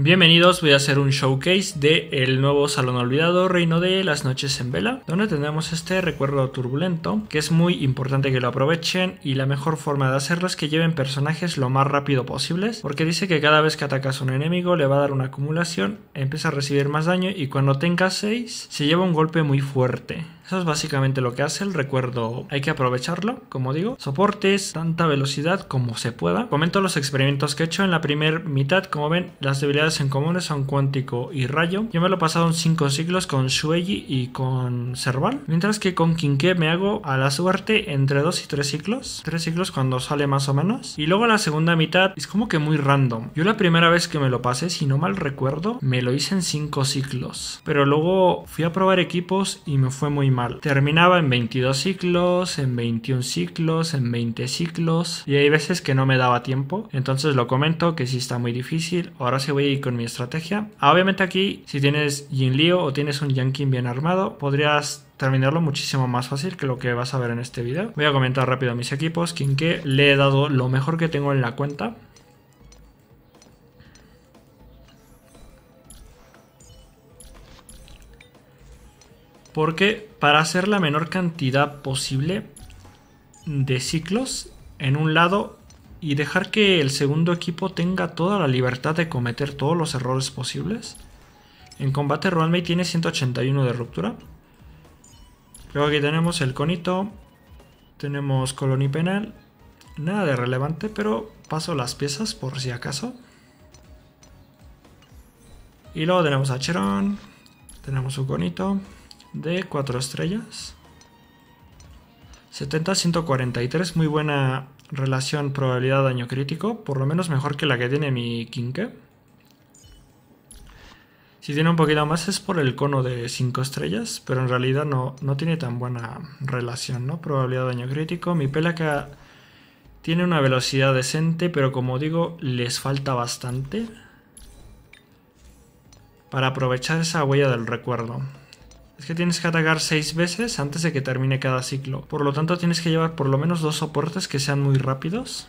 Bienvenidos, voy a hacer un showcase de el nuevo Salón Olvidado, Reino de las Noches en Vela, donde tenemos este recuerdo turbulento, que es muy importante que lo aprovechen y la mejor forma de hacerlo es que lleven personajes lo más rápido posibles, porque dice que cada vez que atacas a un enemigo le va a dar una acumulación, empieza a recibir más daño y cuando tenga 6 se lleva un golpe muy fuerte. Eso es básicamente lo que hace el recuerdo. Hay que aprovecharlo, como digo. Soportes, tanta velocidad como se pueda. Comento los experimentos que he hecho en la primera mitad. Como ven, las debilidades en comunes son cuántico y rayo. Yo me lo he pasado en 5 ciclos con Shueji y con Serval. Mientras que con Kinke me hago a la suerte entre 2 y 3 ciclos. 3 ciclos cuando sale más o menos. Y luego la segunda mitad es como que muy random. Yo la primera vez que me lo pasé, si no mal recuerdo, me lo hice en 5 ciclos. Pero luego fui a probar equipos y me fue muy mal Terminaba en 22 ciclos, en 21 ciclos, en 20 ciclos y hay veces que no me daba tiempo. Entonces lo comento que sí está muy difícil. Ahora sí voy a ir con mi estrategia. Obviamente aquí si tienes Jin Liu o tienes un Yankin bien armado, podrías terminarlo muchísimo más fácil que lo que vas a ver en este video. Voy a comentar rápido mis equipos. que le he dado lo mejor que tengo en la cuenta. Porque para hacer la menor cantidad posible de ciclos en un lado y dejar que el segundo equipo tenga toda la libertad de cometer todos los errores posibles. En combate Rollmate tiene 181 de ruptura. Luego aquí tenemos el conito. Tenemos colonia penal. Nada de relevante, pero paso las piezas por si acaso. Y luego tenemos a Cheron. Tenemos su conito de 4 estrellas. 70-143, muy buena relación probabilidad daño crítico, por lo menos mejor que la que tiene mi Kinke. Si tiene un poquito más es por el cono de 5 estrellas, pero en realidad no, no tiene tan buena relación, ¿no? Probabilidad daño crítico. Mi Pelaka tiene una velocidad decente, pero como digo, les falta bastante para aprovechar esa huella del recuerdo es que tienes que atacar 6 veces antes de que termine cada ciclo. Por lo tanto tienes que llevar por lo menos dos soportes que sean muy rápidos.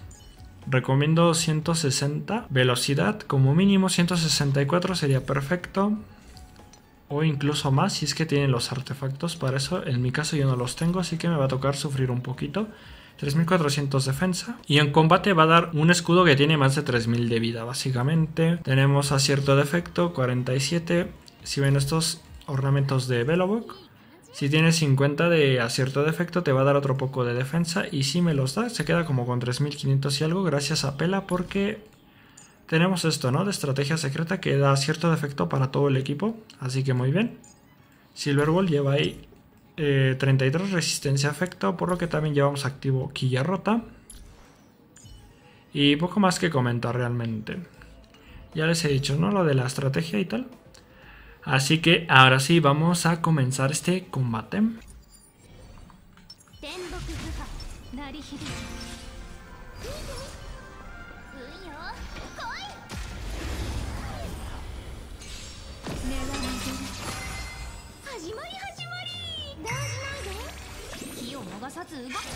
Recomiendo 160. Velocidad, como mínimo 164 sería perfecto. O incluso más si es que tienen los artefactos. Para eso, en mi caso yo no los tengo, así que me va a tocar sufrir un poquito. 3400 defensa. Y en combate va a dar un escudo que tiene más de 3000 de vida, básicamente. Tenemos acierto de efecto, 47. Si ven estos ornamentos de Belobok. Si tienes 50 de acierto de efecto te va a dar otro poco de defensa y si me los da se queda como con 3500 y algo gracias a Pela porque tenemos esto, ¿no? De estrategia secreta que da cierto defecto para todo el equipo, así que muy bien. Silverwall lleva ahí 33 eh, resistencia a efecto, por lo que también llevamos activo Quilla Rota. Y poco más que comentar realmente. Ya les he dicho, ¿no? Lo de la estrategia y tal. Así que ahora sí, vamos a comenzar este combate.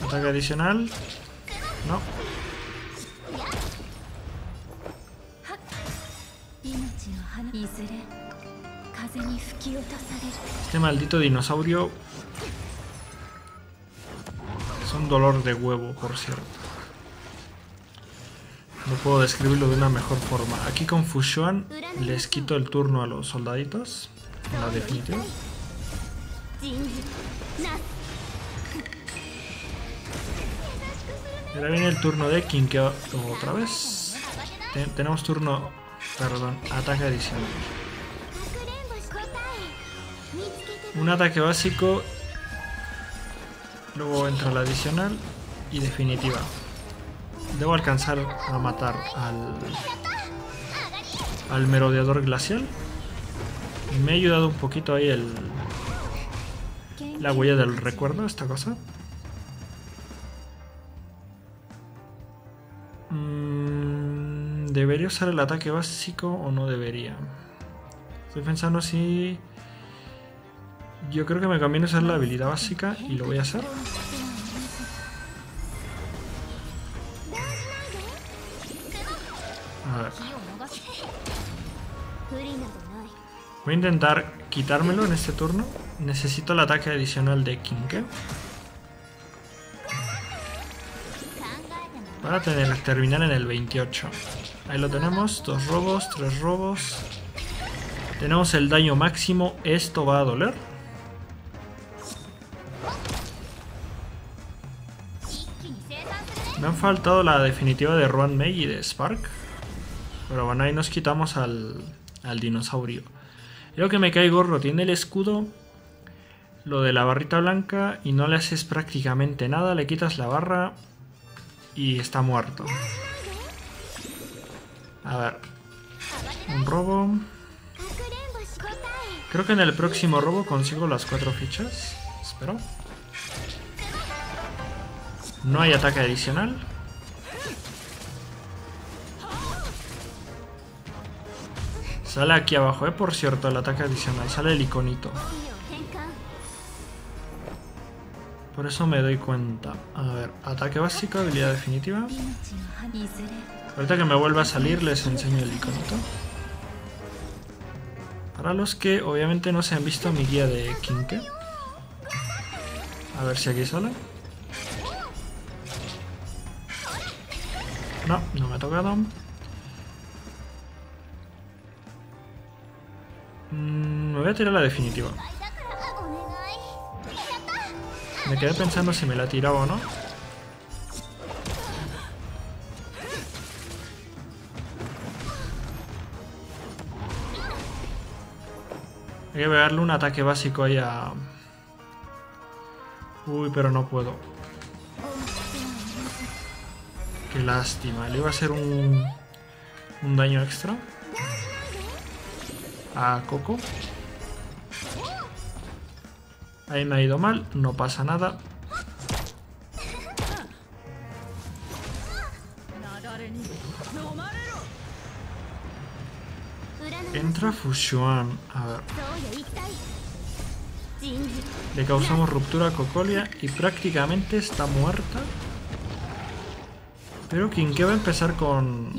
Ataque adicional. No. Este maldito dinosaurio es un dolor de huevo, por cierto. No puedo describirlo de una mejor forma. Aquí con Fushuan les quito el turno a los soldaditos. En la definitiva. Ahora viene el turno de Kinkeo otra vez. tenemos turno, perdón, ataque adicional. Un ataque básico, luego entra la adicional y definitiva. Debo alcanzar a matar al, al merodeador glacial. Me ha ayudado un poquito ahí el, la huella del recuerdo, esta cosa. Mm, ¿Debería usar el ataque básico o no debería? Estoy pensando si... Yo creo que me conviene usar la habilidad básica y lo voy a hacer. A ver. Voy a intentar quitármelo en este turno. Necesito el ataque adicional de Kinke. Para tener, terminar en el 28. Ahí lo tenemos. Dos robos, tres robos. Tenemos el daño máximo. Esto va a doler. Me han faltado la definitiva de Ruan Mei y de Spark. Pero bueno, ahí nos quitamos al, al dinosaurio. Creo que me cae gorro. Tiene el escudo, lo de la barrita blanca y no le haces prácticamente nada. Le quitas la barra y está muerto. A ver. Un robo. Creo que en el próximo robo consigo las cuatro fichas. Espero. No hay ataque adicional. Sale aquí abajo, eh, por cierto, el ataque adicional. Sale el iconito. Por eso me doy cuenta. A ver, ataque básico, habilidad definitiva. Ahorita que me vuelva a salir les enseño el iconito. Para los que obviamente no se han visto mi guía de Kinke. A ver si aquí sale. No, no me ha tocado. Mm, me voy a tirar la definitiva. Me quedé pensando si me la tiraba o no. Hay que pegarle un ataque básico ahí a... Uy, pero no puedo. Qué lástima. Le iba a hacer un, un daño extra. A Coco. Ahí me ha ido mal. No pasa nada. Entra Fushuan. A ver. Le causamos ruptura a Cocolia y prácticamente está muerta. Pero Kinke va a empezar con...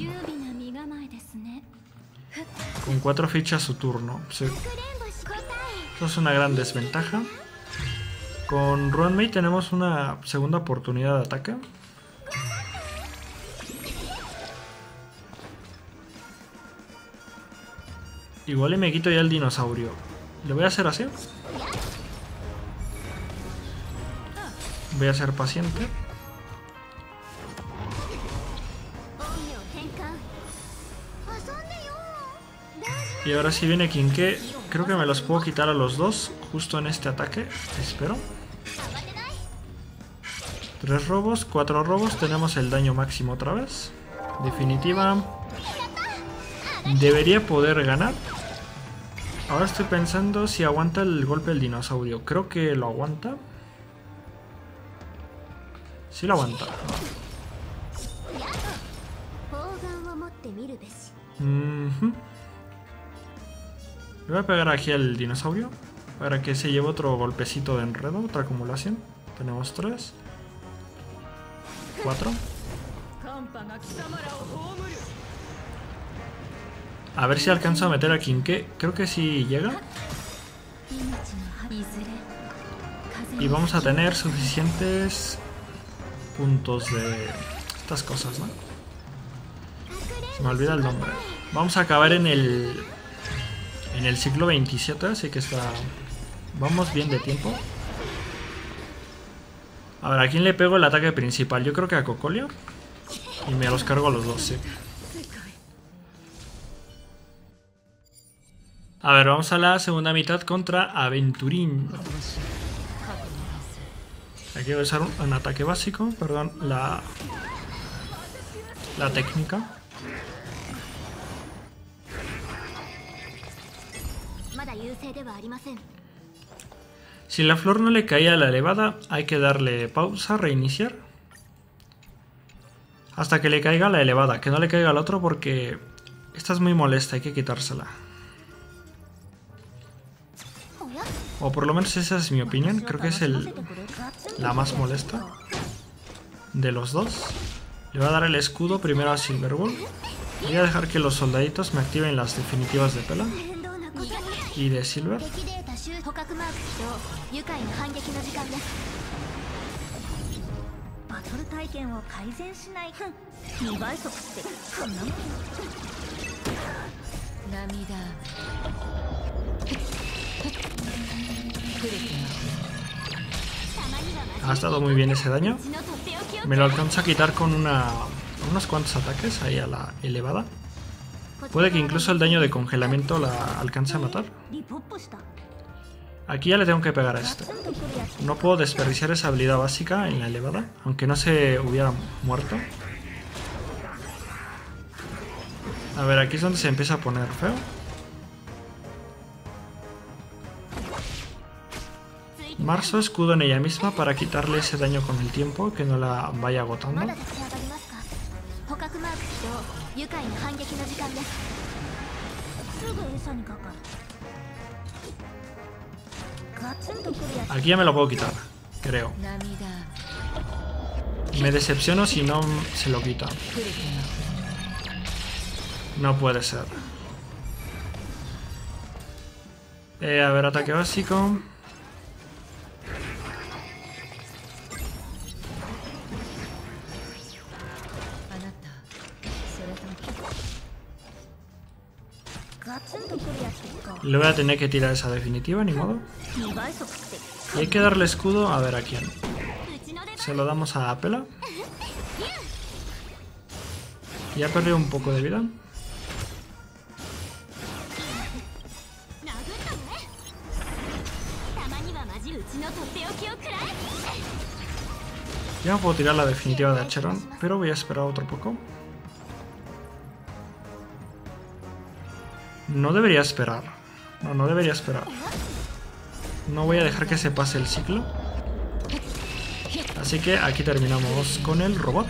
Con cuatro fichas su turno. Eso es una gran desventaja. Con Runmate tenemos una segunda oportunidad de ataque. Igual y me quito ya el dinosaurio. ¿Le voy a hacer así? Voy a ser paciente. Y ahora si viene Kinke, creo que me los puedo quitar a los dos justo en este ataque. Espero. Tres robos, cuatro robos. Tenemos el daño máximo otra vez. Definitiva. Debería poder ganar. Ahora estoy pensando si aguanta el golpe del dinosaurio. Creo que lo aguanta. Sí lo aguanta. Le voy a pegar aquí al dinosaurio para que se lleve otro golpecito de enredo, otra acumulación. Tenemos tres. Cuatro. A ver si alcanzo a meter a Kinke. Creo que sí llega. Y vamos a tener suficientes puntos de estas cosas, ¿no? Se me olvida el nombre. Vamos a acabar en el en el siglo 27, así que está... Vamos bien de tiempo. A ver, ¿a quién le pego el ataque principal? Yo creo que a Cocolia. Y me los cargo a los dos, sí. A ver, vamos a la segunda mitad contra Aventurín. Hay que usar un, ataque básico, perdón, la, la técnica. Si la flor no le caía a la elevada, hay que darle pausa, reiniciar. Hasta que le caiga la elevada, que no le caiga al otro porque esta es muy molesta, hay que quitársela. O por lo menos esa es mi opinión, creo que es el, la más molesta de los dos. Le voy a dar el escudo primero a Silverwood. Voy a dejar que los soldaditos me activen las definitivas de Pela y de Silver. Ha estado muy bien ese daño. Me lo alcanza a quitar con una, unos cuantos ataques ahí a la elevada. Puede que incluso el daño de congelamiento la alcance a matar. Aquí ya le tengo que pegar a este. No puedo desperdiciar esa habilidad básica en la elevada, aunque no se hubiera muerto. A ver, aquí es donde se empieza a poner feo. Marzo escudo en ella misma para quitarle ese daño con el tiempo, que no la vaya agotando. Ya me lo puedo quitar, creo. Me decepciono si no se lo quita. No puede ser. Eh, a ver, ataque básico. Le voy a tener que tirar esa definitiva, ni modo. Y hay que darle escudo a ver a quién. Se lo damos a Apela. Ya perdido un poco de vida. Ya no puedo tirar la definitiva de Acheron, pero voy a esperar otro poco. No debería esperar. No, no debería esperar. No voy a dejar que se pase el ciclo. Así que aquí terminamos con el robot.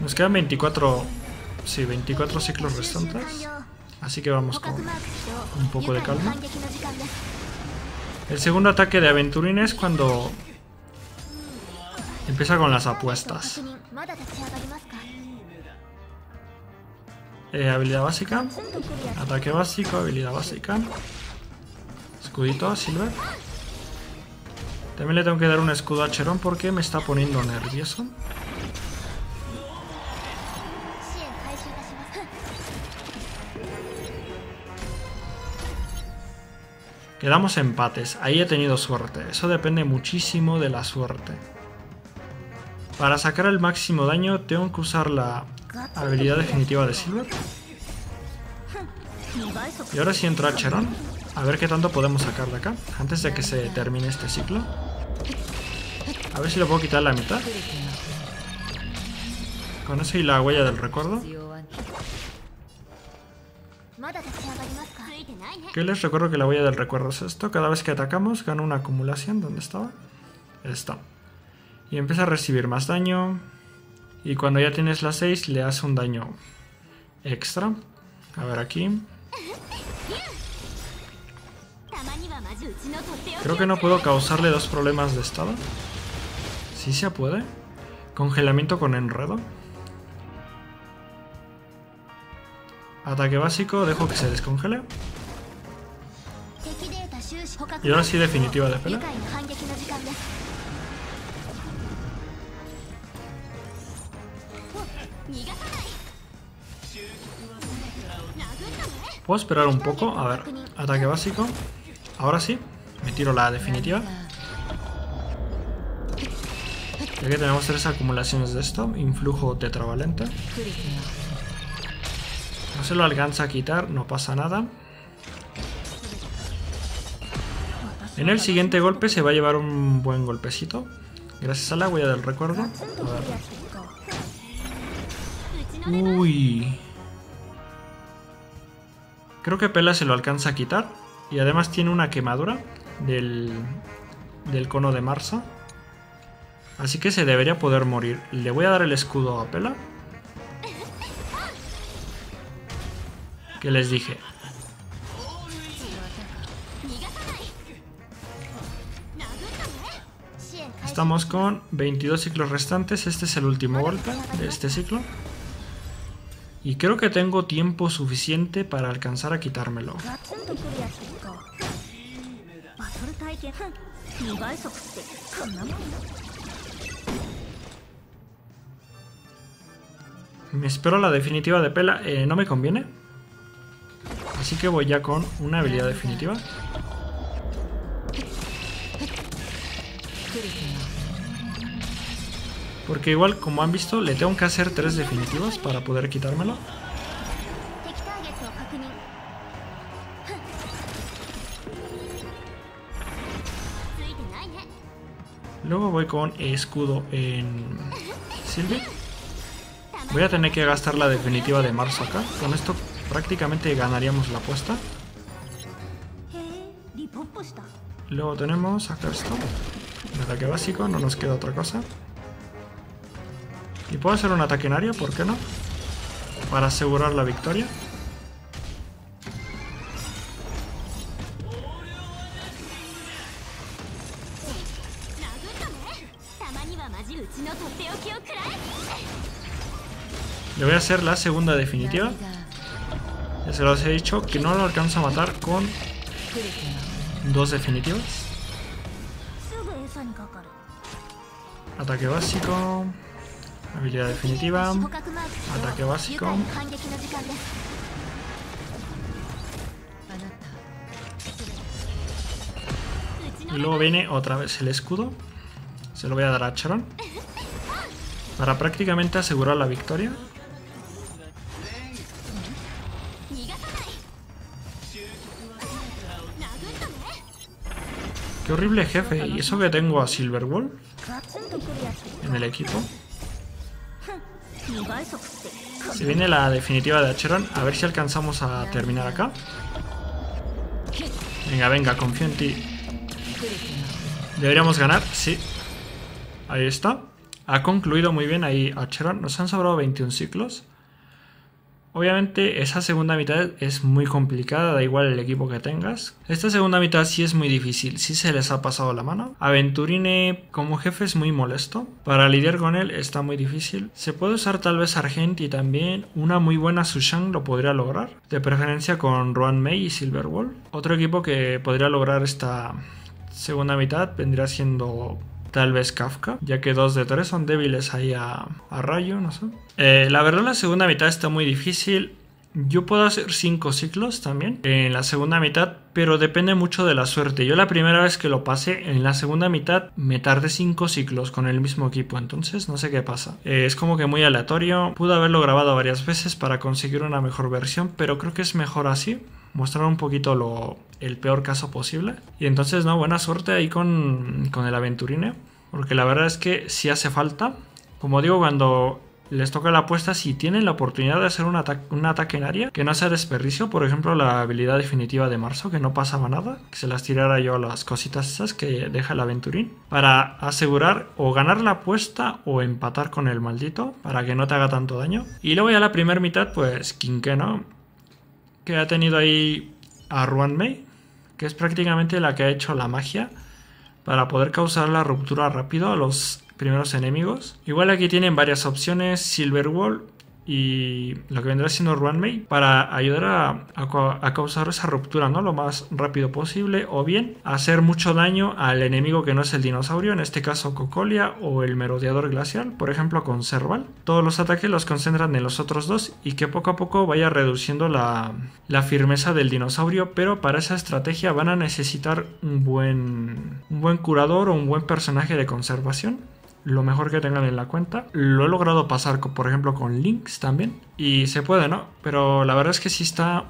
Nos quedan 24... Sí, 24 ciclos restantes. Así que vamos con un poco de calma. El segundo ataque de Aventurín es cuando empieza con las apuestas. Eh, habilidad básica. Ataque básico, habilidad básica. Escudito a Silver. También le tengo que dar un escudo a Cherón porque me está poniendo nervioso. Quedamos empates. Ahí he tenido suerte. Eso depende muchísimo de la suerte. Para sacar el máximo daño tengo que usar la habilidad definitiva de Silver. Y ahora sí entra Cheron. A ver qué tanto podemos sacar de acá. Antes de que se termine este ciclo. A ver si le puedo quitar la mitad. Con eso y la huella del recuerdo. Que les recuerdo que la huella del recuerdo es esto. Cada vez que atacamos gana una acumulación. ¿Dónde estaba? Está. Y empieza a recibir más daño. Y cuando ya tienes la 6 le hace un daño extra. A ver aquí. Creo que no puedo causarle dos problemas de estado. ¿Sí se puede? Congelamiento con enredo. Ataque básico, dejo que se descongele. Y ahora sí definitiva de pelea. Puedo esperar un poco. A ver, ataque básico. Ahora sí, me tiro la definitiva. Ya que tenemos tres acumulaciones de esto, influjo tetravalente. No se lo alcanza a quitar, no pasa nada. En el siguiente golpe se va a llevar un buen golpecito. Gracias a la huella del recuerdo. A ver. Uy. Creo que Pela se lo alcanza a quitar. Y además tiene una quemadura del, del cono de Marsa. Así que se debería poder morir. Le voy a dar el escudo a Pela. Que les dije. Estamos con 22 ciclos restantes. Este es el último golpe de este ciclo. Y creo que tengo tiempo suficiente para alcanzar a quitármelo. Me espero la definitiva de pela. Eh, no me conviene. Así que voy ya con una habilidad definitiva. Porque igual, como han visto, le tengo que hacer tres definitivas para poder quitármelo. Luego voy con escudo en Sylvie. Voy a tener que gastar la definitiva de marzo acá. Con esto prácticamente ganaríamos la apuesta. Luego tenemos acá esto. El ataque básico, no nos queda otra cosa. Y puedo hacer un ataque en área, ¿por qué no? Para asegurar la victoria. Le voy a hacer la segunda definitiva. Ya se los he dicho que no lo alcanzo a matar con dos definitivas. Ataque básico. Habilidad definitiva. Ataque básico. Y luego viene otra vez el escudo. Se lo voy a dar a Charon. Para prácticamente asegurar la victoria. Qué horrible jefe. ¿Y eso que tengo a Silver Silverwolf? En el equipo. Se viene la definitiva de Acheron. A ver si alcanzamos a terminar acá. Venga, venga, confío en ti. ¿Deberíamos ganar? Sí. Ahí está. Ha concluido muy bien ahí Acheron. Nos han sobrado 21 ciclos. Obviamente esa segunda mitad es muy complicada, da igual el equipo que tengas. Esta segunda mitad sí es muy difícil, sí se les ha pasado la mano. Aventurine como jefe es muy molesto. Para lidiar con él está muy difícil. Se puede usar tal vez Argenti también. Una muy buena Sushan lo podría lograr. De preferencia con Ruan Mei y Silverwolf. Otro equipo que podría lograr esta segunda mitad vendría siendo tal vez Kafka, ya que dos de tres son débiles ahí a, rayo, no sé. Eh, la verdad la segunda mitad está muy difícil. Yo puedo hacer cinco ciclos también en la segunda mitad, pero depende mucho de la suerte. Yo la primera vez que lo pasé, en la segunda mitad me tardé cinco ciclos con el mismo equipo, entonces no sé qué pasa. Eh, es como que muy aleatorio. Pude haberlo grabado varias veces para conseguir una mejor versión, pero creo que es mejor así mostrar un poquito lo, el peor caso posible. Y entonces, no, buena suerte ahí con, con el aventurine. Porque la verdad es que sí hace falta. Como digo, cuando les toca la apuesta, si tienen la oportunidad de hacer un, ata un ataque en área, que no sea desperdicio, por ejemplo, la habilidad definitiva de marzo, que no pasaba nada, que se las tirara yo a las cositas esas que deja el aventurín, para asegurar o ganar la apuesta o empatar con el maldito, para que no te haga tanto daño. Y luego ya la primera mitad, pues, Quinque, ¿no? Que ha tenido ahí a Ruan Mei, que es prácticamente la que ha hecho la magia para poder causar la ruptura rápido a los primeros enemigos. Igual aquí tienen varias opciones, Silver Wall y lo que vendrá siendo Mei para ayudar a, causar esa ruptura ¿no? lo más rápido posible o bien hacer mucho daño al enemigo que no es el dinosaurio, en este caso Cocolia o el merodeador glacial, por ejemplo con Serval. Todos los ataques los concentran en los otros dos y que poco a poco vaya reduciendo la, la firmeza del dinosaurio, pero para esa estrategia van a necesitar un buen, un buen curador o un buen personaje de conservación lo mejor que tengan en la cuenta. Lo he logrado pasar, por ejemplo, con links también. Y se puede, ¿no? Pero la verdad es que sí está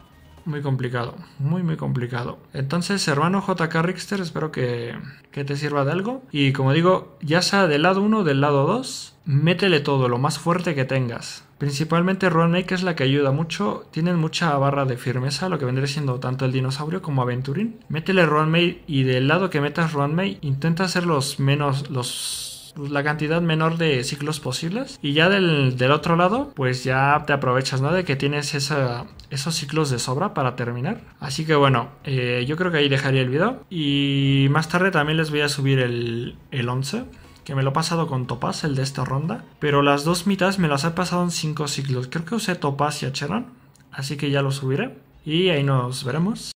muy complicado. Muy, muy complicado. Entonces, hermano JK Rickster, espero que, que te sirva de algo. Y como digo, ya sea del lado 1 o del lado 2, métele todo, lo más fuerte que tengas. Principalmente Make es la que ayuda mucho. Tienen mucha barra de firmeza, lo que vendría siendo tanto el dinosaurio como Aventurín. Métele May y del lado que metas May, intenta hacer los menos. los la cantidad menor de ciclos posibles. Y ya del, del, otro lado, pues ya te aprovechas, ¿no? De que tienes esos ciclos de sobra para terminar. Así que bueno, eh, yo creo que ahí dejaría el video. Y más tarde también les voy a subir el, el 11 que me lo he pasado con Topaz, el de esta ronda. Pero las dos mitades me las he pasado en 5 ciclos. Creo que usé Topaz y Acheron, así que ya lo subiré. Y ahí nos veremos.